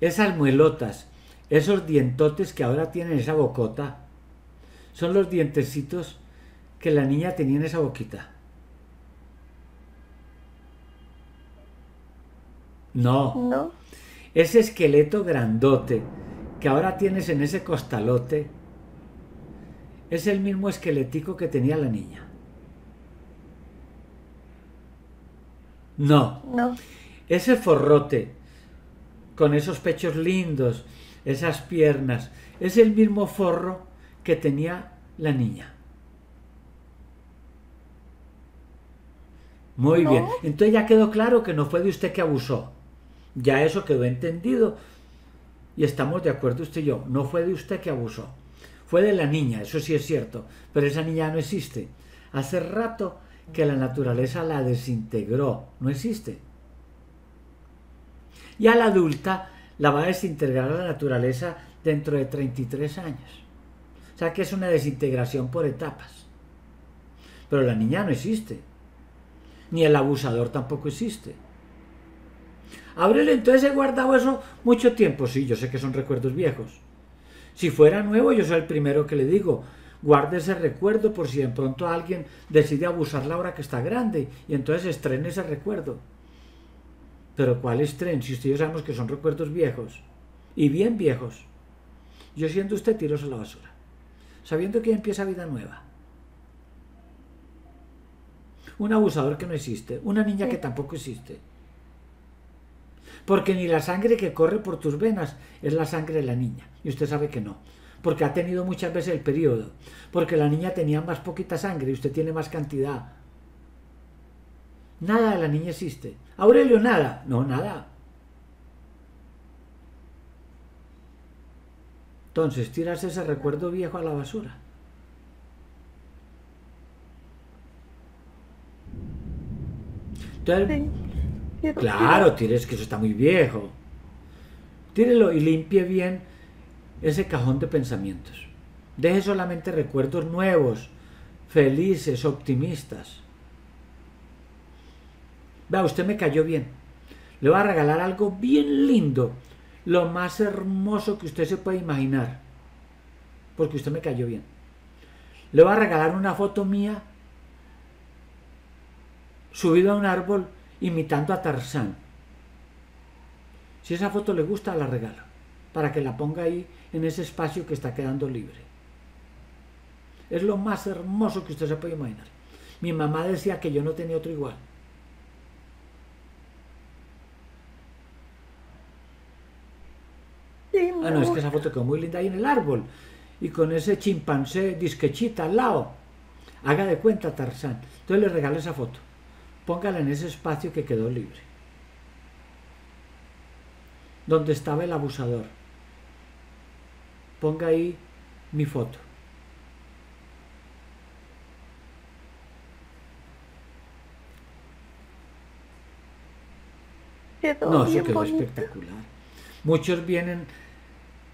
esas muelotas, esos dientotes que ahora tienen esa bocota, son los dientecitos que la niña tenía en esa boquita. No. No. Ese esqueleto grandote que ahora tienes en ese costalote es el mismo esquelético que tenía la niña. No. No. Ese forrote, con esos pechos lindos, esas piernas, es el mismo forro que tenía la niña. Muy bien. Entonces ya quedó claro que no fue de usted que abusó. Ya eso quedó entendido. Y estamos de acuerdo usted y yo. No fue de usted que abusó. Fue de la niña, eso sí es cierto, pero esa niña no existe. Hace rato que la naturaleza la desintegró, no existe. Y a la adulta la va a desintegrar la naturaleza dentro de 33 años. O sea que es una desintegración por etapas. Pero la niña no existe. Ni el abusador tampoco existe. Abril entonces he guardado eso mucho tiempo. Sí, yo sé que son recuerdos viejos. Si fuera nuevo, yo soy el primero que le digo, guarde ese recuerdo por si de pronto alguien decide abusar la hora que está grande y entonces estrene ese recuerdo. Pero ¿cuál estreno? Si ustedes sabemos que son recuerdos viejos y bien viejos. Yo siendo usted tiros a la basura, sabiendo que empieza vida nueva. Un abusador que no existe, una niña que tampoco existe. Porque ni la sangre que corre por tus venas es la sangre de la niña. Y usted sabe que no. Porque ha tenido muchas veces el periodo. Porque la niña tenía más poquita sangre y usted tiene más cantidad. Nada de la niña existe. Aurelio, nada. No, nada. Entonces, tiras ese recuerdo viejo a la basura. Entonces, claro, tires que eso está muy viejo. Tírelo y limpie bien ese cajón de pensamientos. Deje solamente recuerdos nuevos, felices, optimistas. Vea, usted me cayó bien. Le voy a regalar algo bien lindo, lo más hermoso que usted se puede imaginar, porque usted me cayó bien. Le voy a regalar una foto mía subido a un árbol imitando a Tarzán. Si esa foto le gusta, la regalo, para que la ponga ahí en ese espacio que está quedando libre. Es lo más hermoso que usted se puede imaginar. Mi mamá decía que yo no tenía otro igual. ah, no, es que esa foto quedó muy linda ahí en el árbol. Y con ese chimpancé disquechita al lado. Haga de cuenta, Tarzán. Entonces le regalo esa foto. Póngala en ese espacio que quedó libre. Donde estaba el abusador. Ponga ahí mi foto. no, eso quedó espectacular. Muchos vienen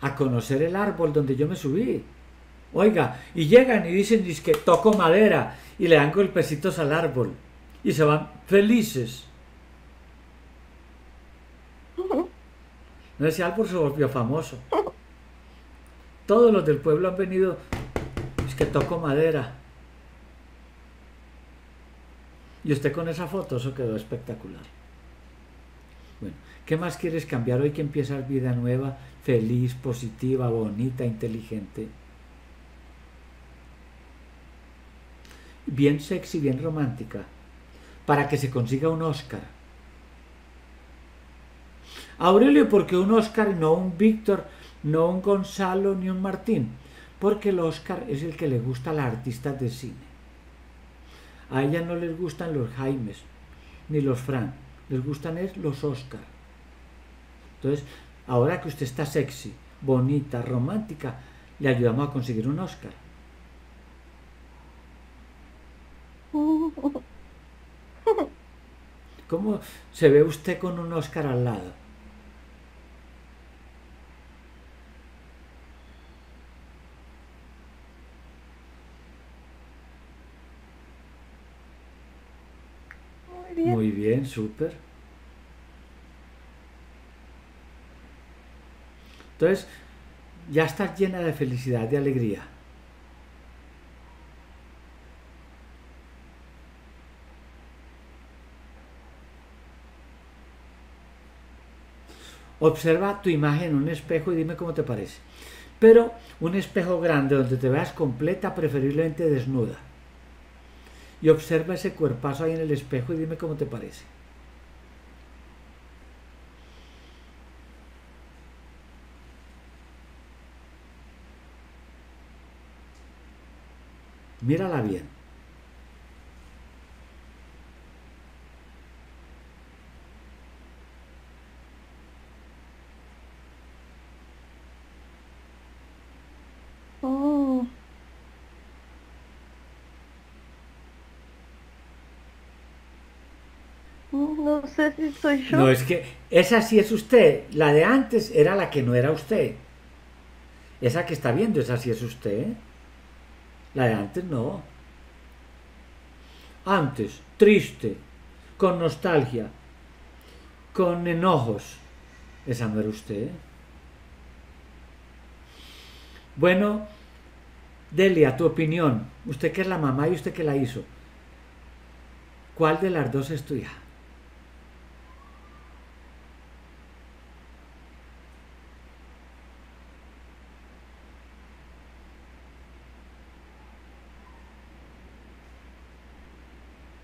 a conocer el árbol donde yo me subí. Oiga, y llegan y dicen que toco madera y le dan golpecitos al árbol y se van felices. No ese árbol se volvió famoso. Todos los del pueblo han venido, es que toco madera. Y usted con esa foto, eso quedó espectacular. Bueno, ¿qué más quieres cambiar hoy que empieza vida nueva, feliz, positiva, bonita, inteligente? Bien sexy, bien romántica para que se consiga un Oscar. Aurelio, porque un Oscar, no un Víctor, no un Gonzalo, ni un Martín? Porque el Oscar es el que le gusta a las artistas de cine. A ella no les gustan los Jaimes, ni los Fran, les gustan es los Oscar. Entonces, ahora que usted está sexy, bonita, romántica, le ayudamos a conseguir un Oscar. ¿Cómo se ve usted con un Oscar al lado? Muy bien. Muy bien, súper. Entonces, ya estás llena de felicidad, de alegría. Observa tu imagen en un espejo y dime cómo te parece. Pero un espejo grande donde te veas completa, preferiblemente desnuda. Y observa ese cuerpazo ahí en el espejo y dime cómo te parece. Mírala bien. No sé si soy yo. No, es que esa sí es usted. La de antes era la que no era usted. Esa que está viendo, esa sí es usted. La de antes no. Antes, triste, con nostalgia, con enojos. Esa no era usted. Bueno, Delia, tu opinión. Usted que es la mamá y usted que la hizo. ¿Cuál de las dos es tu?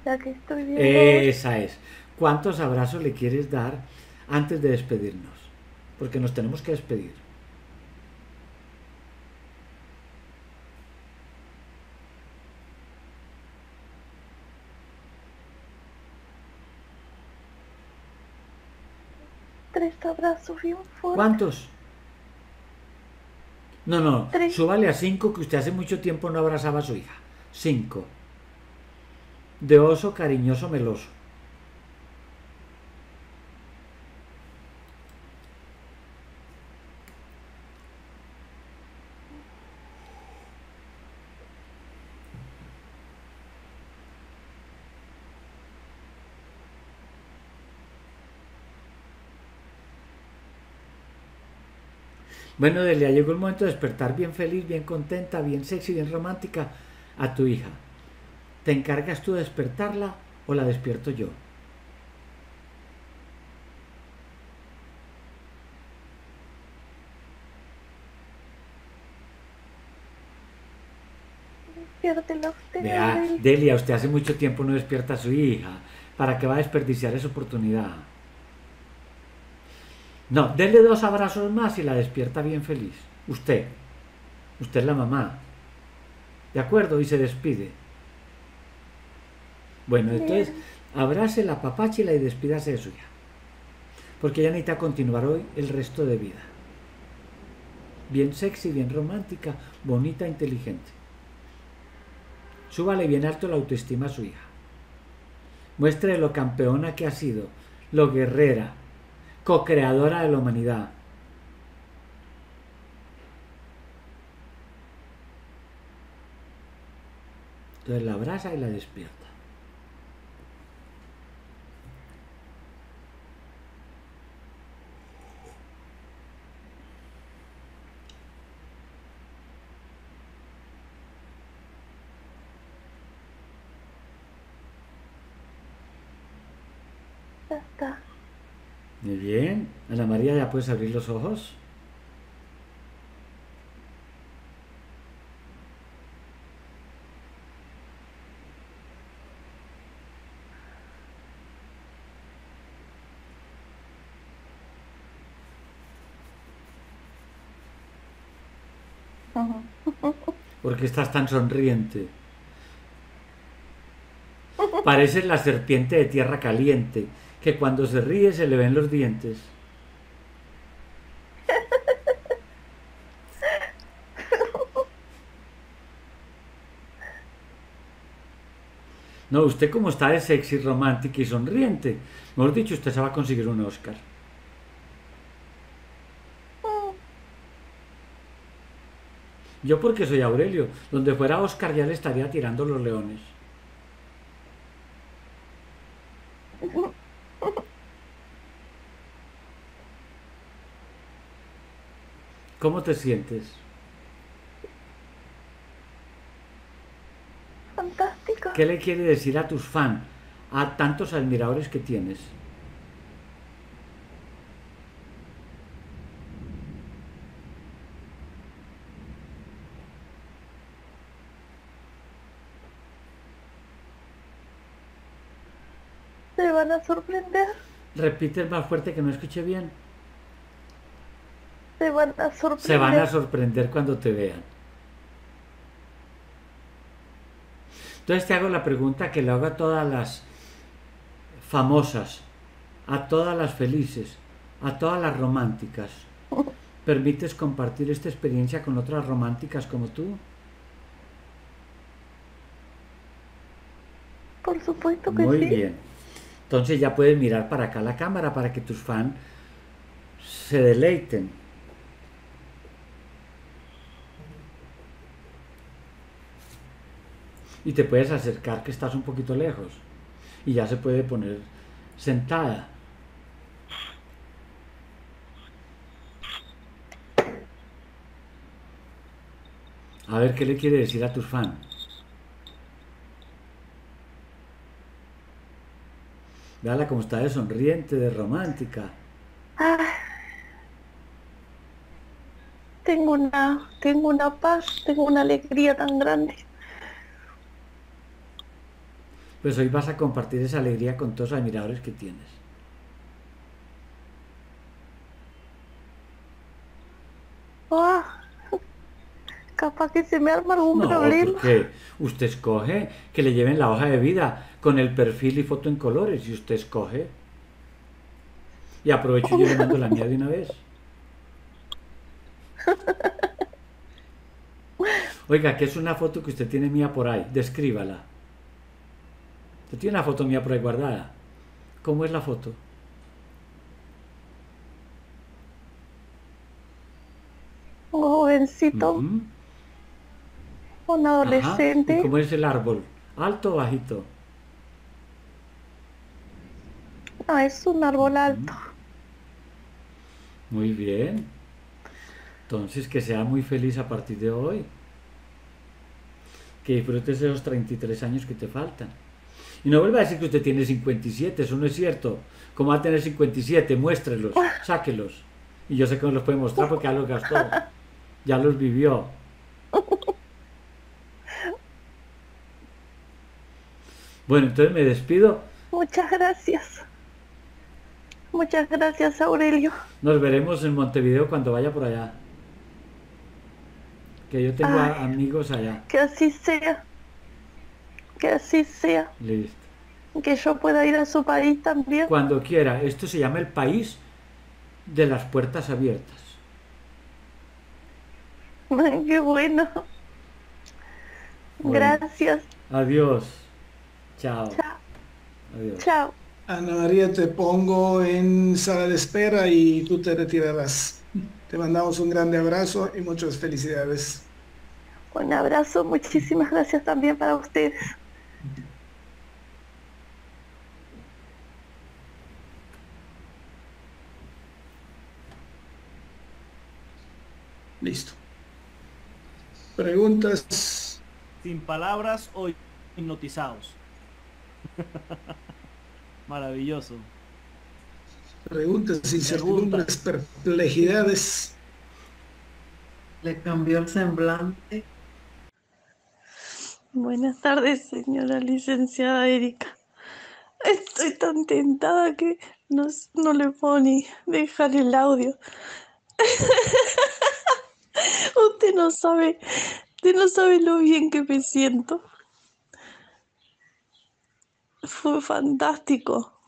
La que estoy viendo. Esa es. ¿Cuántos abrazos le quieres dar antes de despedirnos? Porque nos tenemos que despedir. Tres abrazos bien fuertes. ¿Cuántos? No, no, Tres. súbale a cinco que usted hace mucho tiempo no abrazaba a su hija. Cinco. De oso cariñoso meloso. Bueno, Delia, llegó el momento de despertar bien feliz, bien contenta, bien sexy, bien romántica a tu hija. ¿Te encargas tú de despertarla o la despierto yo? Despiértela usted. Vea. Delia, usted hace mucho tiempo no despierta a su hija. ¿Para qué va a desperdiciar esa oportunidad? No, denle dos abrazos más y la despierta bien feliz. Usted. Usted es la mamá. ¿De acuerdo? Y se despide. Bueno, entonces, abrace la papáchila y despídase de su hija. Porque ella necesita continuar hoy el resto de vida. Bien sexy, bien romántica, bonita, inteligente. Súbale bien alto la autoestima a su hija. Muestre lo campeona que ha sido, lo guerrera, co-creadora de la humanidad. Entonces la abraza y la despierta. Ya está. Muy bien. Ana María, ¿ya puedes abrir los ojos? ¿Por qué estás tan sonriente? Pareces la serpiente de tierra caliente, que cuando se ríe se le ven los dientes. No, usted como está de sexy, romántica y sonriente, mejor dicho, usted se va a conseguir un Oscar. Yo porque soy Aurelio, donde fuera Oscar ya le estaría tirando los leones. ¿Cómo te sientes? Fantástico. ¿Qué le quiere decir a tus fans, a tantos admiradores que tienes? Se van a sorprender. Repite más fuerte que no escuché bien. Se van a sorprender. Se van a sorprender cuando te vean. Entonces te hago la pregunta que le hago a todas las famosas, a todas las felices, a todas las románticas. ¿Permites compartir esta experiencia con otras románticas como tú? Por supuesto que Muy sí. bien. Entonces ya puedes mirar para acá la cámara para que tus fans se deleiten. Y te puedes acercar que estás un poquito lejos. Y ya se puede poner sentada. A ver qué le quiere decir a tus fans. Véala como está de sonriente, de romántica. Ah, tengo una, tengo una paz, tengo una alegría tan grande. Pues hoy vas a compartir esa alegría con todos los admiradores que tienes. Ah, capaz que se me arma algún No, problema. porque usted escoge que le lleven la hoja de vida con el perfil y foto en colores y usted escoge. Y aprovecho y yo le mando la mía de una vez. Oiga, que es una foto que usted tiene mía por ahí. Descríbala. Usted tiene una foto mía por ahí guardada. ¿Cómo es la foto? Un jovencito, un adolescente. ¿Y cómo es el árbol? ¿Alto o bajito? Ah, es un árbol alto. Muy bien. Entonces, que sea muy feliz a partir de hoy. Que disfrutes esos 33 años que te faltan. Y no vuelva a decir que usted tiene 57, eso no es cierto. ¿Cómo va a tener 57? Muéstrelos, sáquelos. Y yo sé que no los puede mostrar porque ya los gastó. Ya los vivió. Bueno, entonces me despido. Muchas gracias. Muchas gracias, Aurelio. Nos veremos en Montevideo cuando vaya por allá. Que yo tengo Ay. amigos allá. Que así sea. Que así sea. Listo. Que yo pueda ir a su país también. Cuando quiera. Esto se llama el país de las puertas abiertas. Ay, Qué bueno. Bueno. Gracias. Adiós. Chao. Chao. Adiós. Chao. Ana María, te pongo en sala de espera y tú te retirarás. Te mandamos un grande abrazo y muchas felicidades. Un abrazo. Muchísimas gracias también para ustedes. Listo. Preguntas. Sin palabras o hipnotizados. Maravilloso. Preguntas, incertidumbres, perplejidades. Le cambió el semblante. Buenas tardes, señora licenciada Erika. Estoy tan tentada que no, no le puedo ni dejar el audio. No sabe, no sabe lo bien que me siento. Fue fantástico.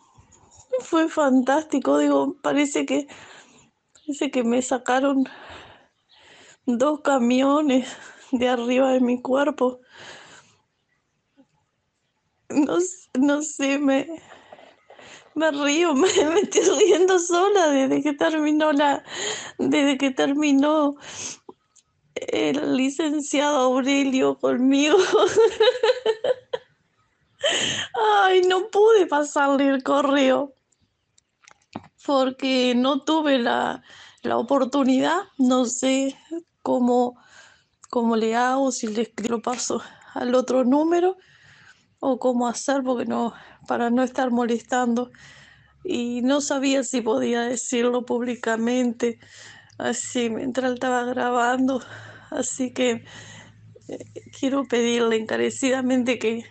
Fue fantástico. Digo, parece que, parece que me sacaron dos camiones de arriba de mi cuerpo. No, no sé, me, me río, me, me estoy riendo sola desde que terminó la, desde que terminó el licenciado Aurelio conmigo. Ay, no pude pasarle el correo porque no tuve la, la oportunidad. No sé cómo, cómo le hago, si le paso al otro número o cómo hacer porque no, para no estar molestando. Y no sabía si podía decirlo públicamente, así mientras estaba grabando. Así que eh, quiero pedirle encarecidamente que,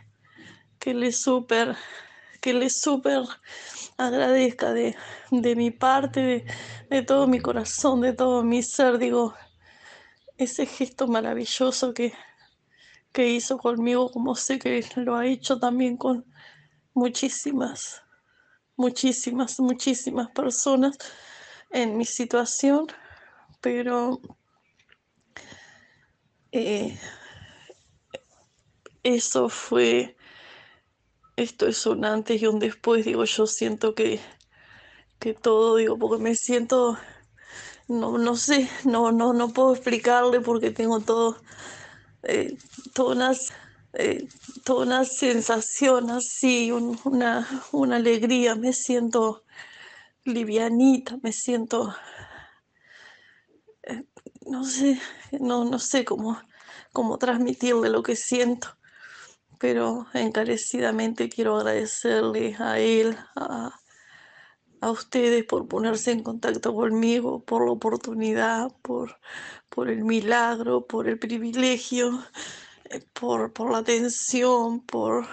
que le súper, que le agradezca de, de mi parte, de, de todo mi corazón, de todo mi ser, digo, ese gesto maravilloso que, que hizo conmigo, como sé que lo ha hecho también con muchísimas, muchísimas, muchísimas personas en mi situación, pero eh, eso fue, esto es un antes y un después, digo, yo siento que, que todo, digo, porque me siento, no, no sé, no, no, no puedo explicarle porque tengo todo, eh, toda una, eh, una sensación así, un- una, una alegría, me siento livianita, me siento, no sé, no, no sé cómo, cómo transmitirle lo que siento. Pero encarecidamente quiero agradecerle a él, a, a ustedes por ponerse en contacto conmigo, por la oportunidad, por, por el milagro, por el privilegio, eh, por, por la atención, por,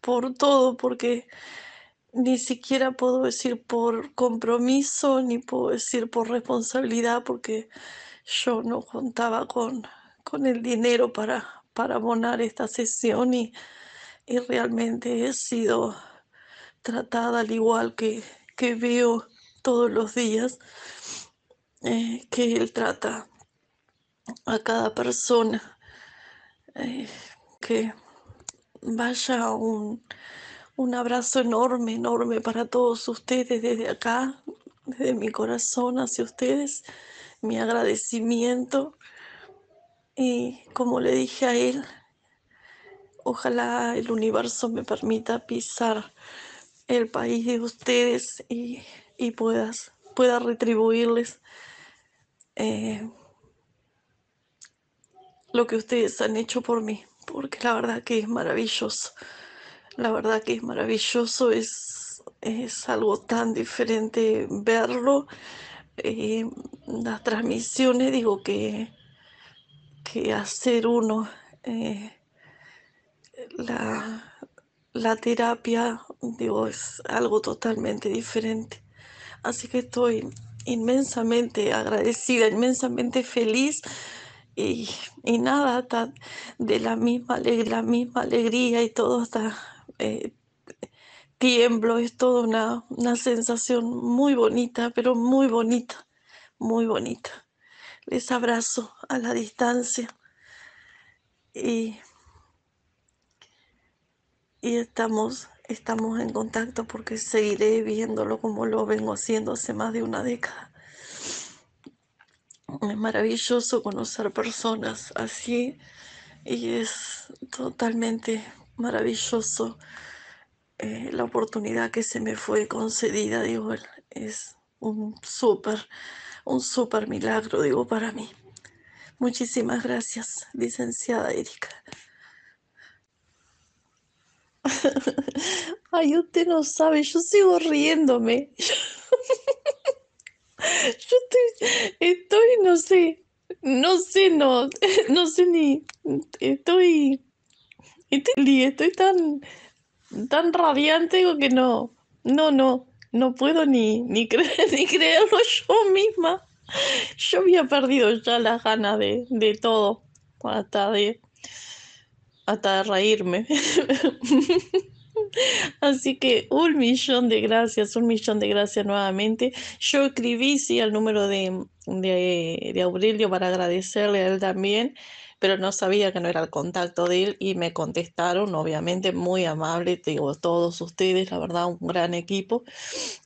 por todo, porque ni siquiera puedo decir por compromiso, ni puedo decir por responsabilidad, porque yo no contaba con, con el dinero para, para abonar esta sesión y, y realmente he sido tratada al igual que, que veo todos los días, eh, que Él trata a cada persona, eh, que vaya un, un abrazo enorme, enorme para todos ustedes desde acá, desde mi corazón hacia ustedes, mi agradecimiento. Y como le dije a él, ojalá el universo me permita pisar el país de ustedes y, y puedas, pueda retribuirles eh, lo que ustedes han hecho por mí, porque la verdad que es maravilloso. La verdad que es maravilloso, es, es algo tan diferente verlo. Eh, las transmisiones, digo que, que hacer uno eh, la, la terapia, digo, es algo totalmente diferente. Así que estoy inmensamente agradecida, inmensamente feliz y, y nada, de la misma, la misma alegría y todo está tiemblo, es toda una, una sensación muy bonita, pero muy bonita, muy bonita. Les abrazo a la distancia y, y estamos, estamos en contacto porque seguiré viéndolo como lo vengo haciendo hace más de una década. Es maravilloso conocer personas así y es totalmente maravilloso eh, la oportunidad que se me fue concedida, digo, es un súper, un súper milagro, digo, para mí. Muchísimas gracias, licenciada Erika. Ay, usted no sabe, yo sigo riéndome. Yo estoy, estoy, no sé, no sé, no, no sé ni, estoy, estoy, estoy tan, tan radiante que no, no, no, no puedo ni, ni, creer, ni creerlo yo misma. Yo había perdido ya las ganas de, de todo, hasta de, hasta de reírme. Así que un millón de gracias, un millón de gracias nuevamente. Yo escribí, sí, al número de, de, de Aurelio para agradecerle a él también, pero no sabía que no era el contacto de él y me contestaron, obviamente, muy amable, digo, todos ustedes, la verdad, un gran equipo.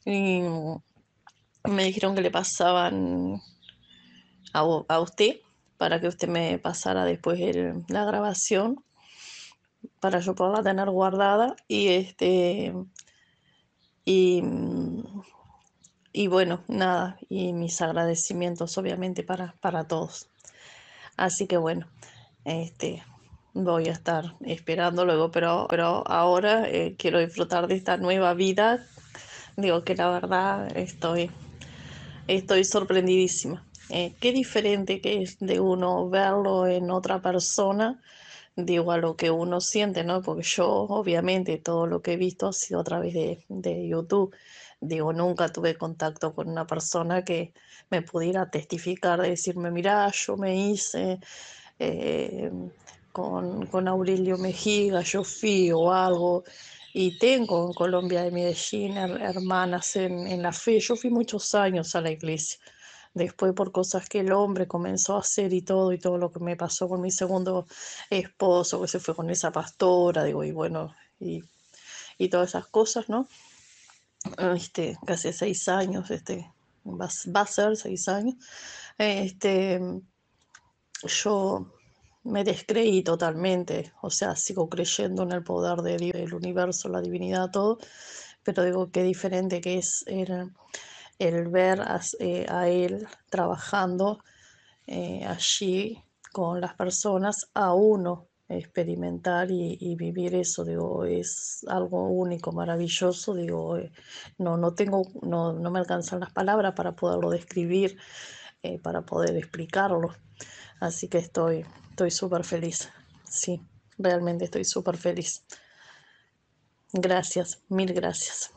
Y me dijeron que le pasaban a, a usted para que usted me pasara después la grabación para yo poderla tener guardada y este y, y bueno, nada, y mis agradecimientos obviamente para, para todos. Así que bueno, este voy a estar esperando luego, pero, pero ahora eh, quiero disfrutar de esta nueva vida. Digo que la verdad estoy, estoy sorprendidísima. Eh, qué diferente que es de uno verlo en otra persona, digo, a lo que uno siente, ¿no? Porque yo, obviamente, todo lo que he visto ha sido a través de, de YouTube. Digo, nunca tuve contacto con una persona que me pudiera testificar, de decirme, mira, yo me hice eh, con, con Aurelio Mejiga, yo fui o algo. Y tengo en Colombia de Medellín her- hermanas en, en la fe. Yo fui muchos años a la iglesia. Después por cosas que el hombre comenzó a hacer y todo, y todo lo que me pasó con mi segundo esposo, que se fue con esa pastora, digo, y bueno, y, y todas esas cosas, ¿no? Este, casi seis años, este, va, a- ser seis años. Este, yo me descreí totalmente, o sea, sigo creyendo en el poder de Dios, del universo, la divinidad, todo, pero digo qué diferente que es el, ver a, eh, a él trabajando eh, allí con las personas a uno experimentar y, vivir eso, digo, es algo único, maravilloso, digo, eh, no, no tengo, no, no me alcanzan las palabras para poderlo describir, eh, para poder explicarlo, así que estoy, estoy súper feliz, sí, realmente estoy súper feliz. Gracias, mil gracias.